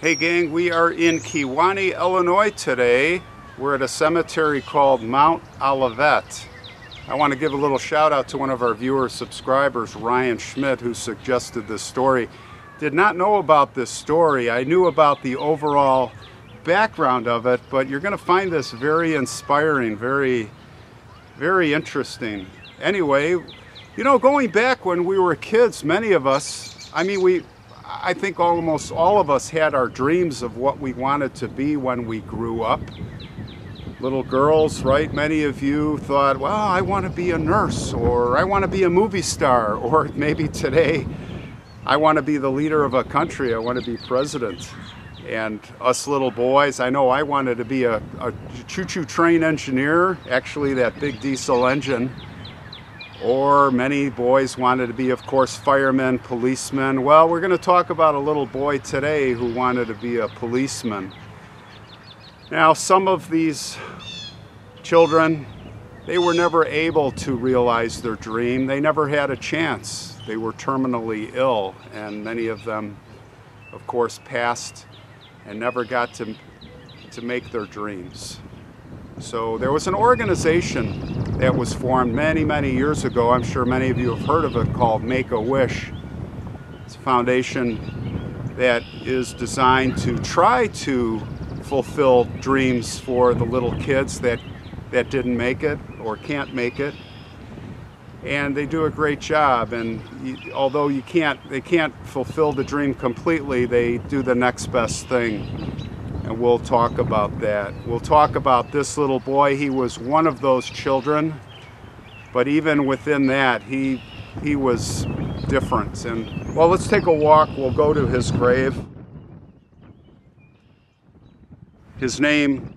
Hey gang, we are in Kewanee, Illinois today. We're at a cemetery called Mount Olivet. I want to give a little shout out to one of our viewers, subscribers, Ryan Schmidt, who suggested this story. Did not know about this story. I knew about the overall background of it, but you're going to find this very inspiring, very, very interesting. Anyway, you know, going back when we were kids, many of us, I mean, we, I think almost all of us had our dreams of what we wanted to be when we grew up. Little girls, right? Many of you thought, well, I want to be a nurse, or I want to be a movie star, or maybe today, I want to be the leader of a country, I want to be president. And us little boys, I know I wanted to be a, a choo-choo train engineer, actually that big diesel engine or many boys wanted to be, of course, firemen, policemen. Well, we're going to talk about a little boy today who wanted to be a policeman. Now, some of these children, they were never able to realize their dream. They never had a chance. They were terminally ill, and many of them, of course, passed and never got to, to make their dreams. So there was an organization that was formed many, many years ago. I'm sure many of you have heard of it called Make-A-Wish. It's a foundation that is designed to try to fulfill dreams for the little kids that, that didn't make it or can't make it. And they do a great job. And you, although you can't, they can't fulfill the dream completely, they do the next best thing and we'll talk about that. We'll talk about this little boy. He was one of those children, but even within that, he he was different. And well, let's take a walk. We'll go to his grave. His name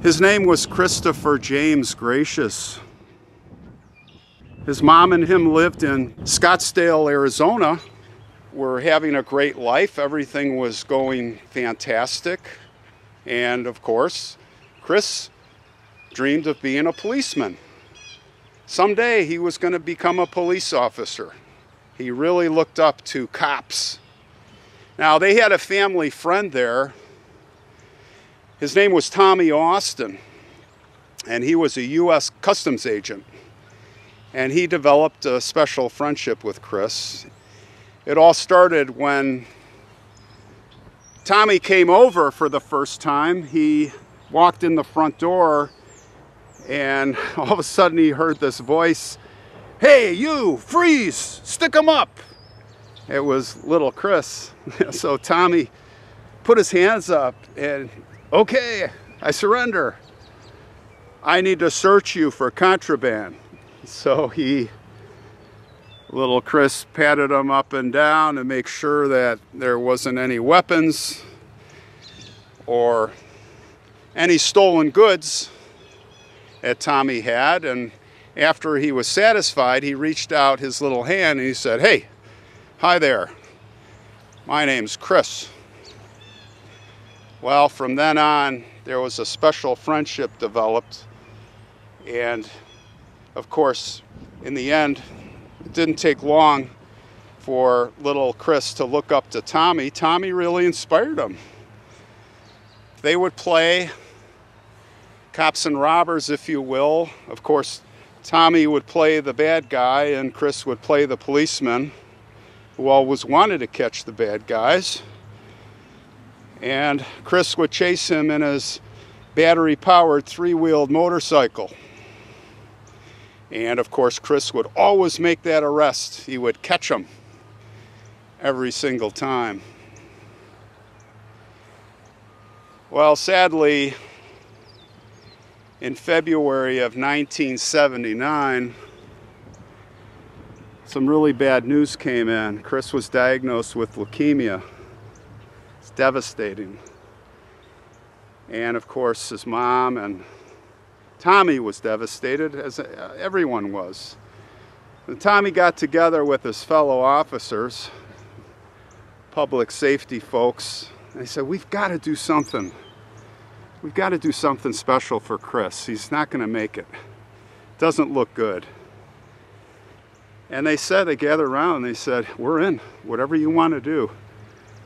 his name was Christopher James Greicius. His mom and him lived in Scottsdale, Arizona. Were having a great life. Everything was going fantastic. And of course, Chris dreamed of being a policeman. Someday he was going to become a police officer. He really looked up to cops. Now, they had a family friend there. His name was Tommy Austin, and he was a U.S. Customs agent. And he developed a special friendship with Chris. It all started when Tommy came over for the first time. He walked in the front door and all of a sudden he heard this voice, Hey, you, freeze, stick 'em up. It was little Chris. so Tommy put his hands up and, okay, I surrender. I need to search you for contraband. So he Little Chris patted him up and down to make sure that there wasn't any weapons or any stolen goods that Tommy had. And after he was satisfied, he reached out his little hand and he said, Hey, hi there. My name's Chris. Well, from then on, there was a special friendship developed. And of course, in the end, it didn't take long for little Chris to look up to Tommy. Tommy really inspired him. They would play cops and robbers, if you will. Of course, Tommy would play the bad guy and Chris would play the policeman who always wanted to catch the bad guys. And Chris would chase him in his battery powered three wheeled motorcycle. And of course, Chris would always make that arrest. He would catch them every single time. Well, sadly, in February of 1979, some really bad news came in. Chris was diagnosed with leukemia. It's devastating. And of course, his mom and Tommy was devastated, as uh, everyone was. And Tommy got together with his fellow officers, public safety folks, and they said, We've got to do something. We've got to do something special for Chris. He's not going to make it. Doesn't look good. And they said, they gathered around they said, We're in. Whatever you want to do,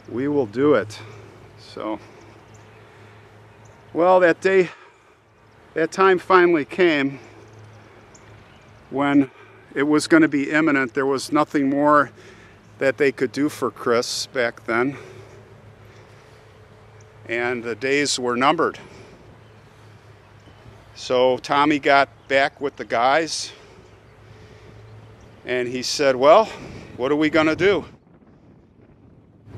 we will do it. So, well, that day, that time finally came when it was going to be imminent. There was nothing more that they could do for Chris back then. And the days were numbered. So Tommy got back with the guys and he said, Well, what are we going to do?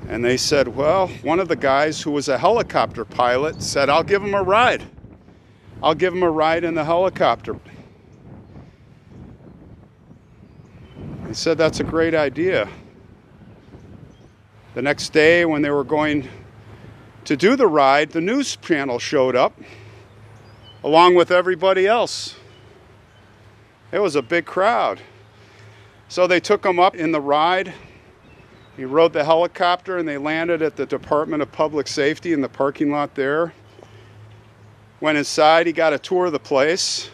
And they said, Well, one of the guys who was a helicopter pilot said, I'll give him a ride. I'll give him a ride in the helicopter. He said, That's a great idea. The next day, when they were going to do the ride, the news channel showed up along with everybody else. It was a big crowd. So they took him up in the ride. He rode the helicopter and they landed at the Department of Public Safety in the parking lot there. Went inside, he got a tour of the place,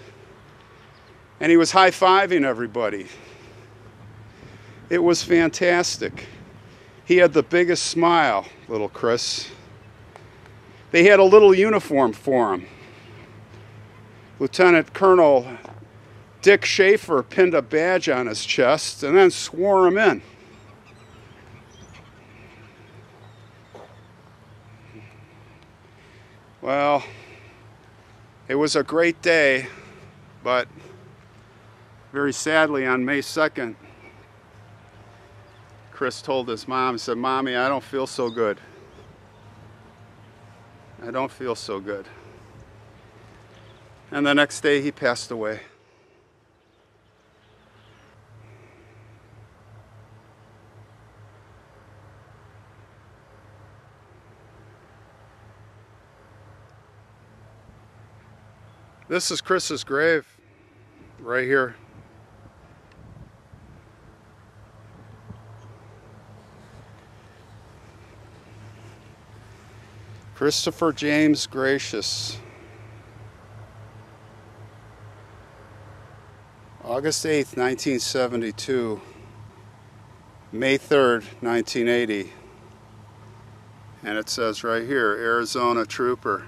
and he was high fiving everybody. It was fantastic. He had the biggest smile, little Chris. They had a little uniform for him. Lieutenant Colonel Dick Schaefer pinned a badge on his chest and then swore him in. Well, it was a great day, but very sadly on May 2nd, Chris told his mom, he said, Mommy, I don't feel so good. I don't feel so good. And the next day he passed away. This is Chris's grave right here. Christopher James Greicius. August 8th, 1972. May 3rd, 1980. And it says right here, Arizona Trooper.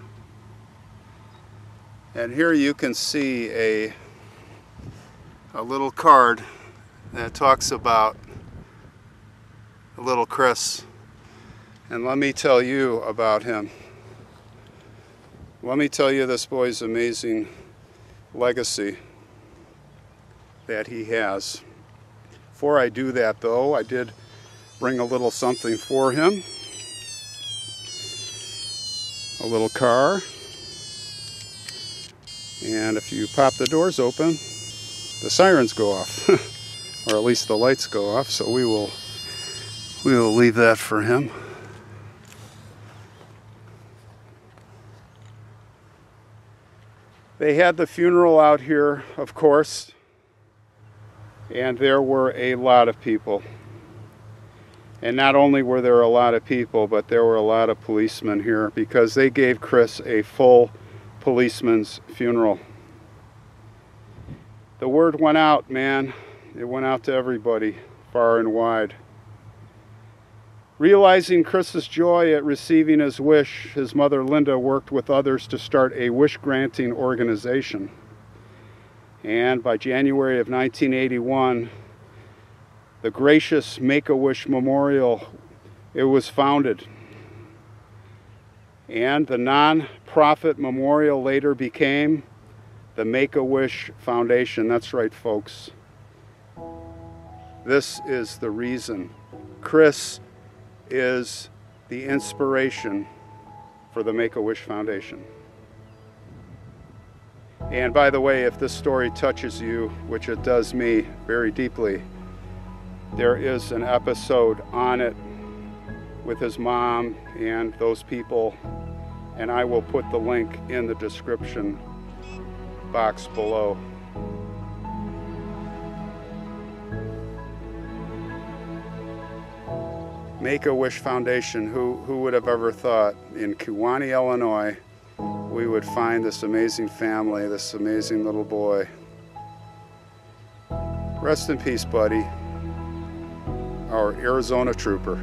And here you can see a, a little card that talks about little Chris. And let me tell you about him. Let me tell you this boy's amazing legacy that he has. Before I do that though, I did bring a little something for him. A little car. And if you pop the doors open, the sirens go off. or at least the lights go off, so we will we will leave that for him. They had the funeral out here, of course, and there were a lot of people. And not only were there a lot of people, but there were a lot of policemen here because they gave Chris a full policeman's funeral. The word went out, man. It went out to everybody, far and wide. Realizing Chris's joy at receiving his wish, his mother Linda worked with others to start a wish granting organization. And by January of 1981, the Greicius Make-A-Wish Memorial, it was founded. And the non-profit memorial later became the Make-A-Wish Foundation. That's right, folks. This is the reason. Chris is the inspiration for the Make-A-Wish Foundation. And by the way, if this story touches you, which it does me very deeply, there is an episode on it with his mom and those people, and I will put the link in the description box below. Make-A-Wish Foundation, who, who would have ever thought in Kewanee, Illinois, we would find this amazing family, this amazing little boy. Rest in peace, buddy. Our Arizona trooper.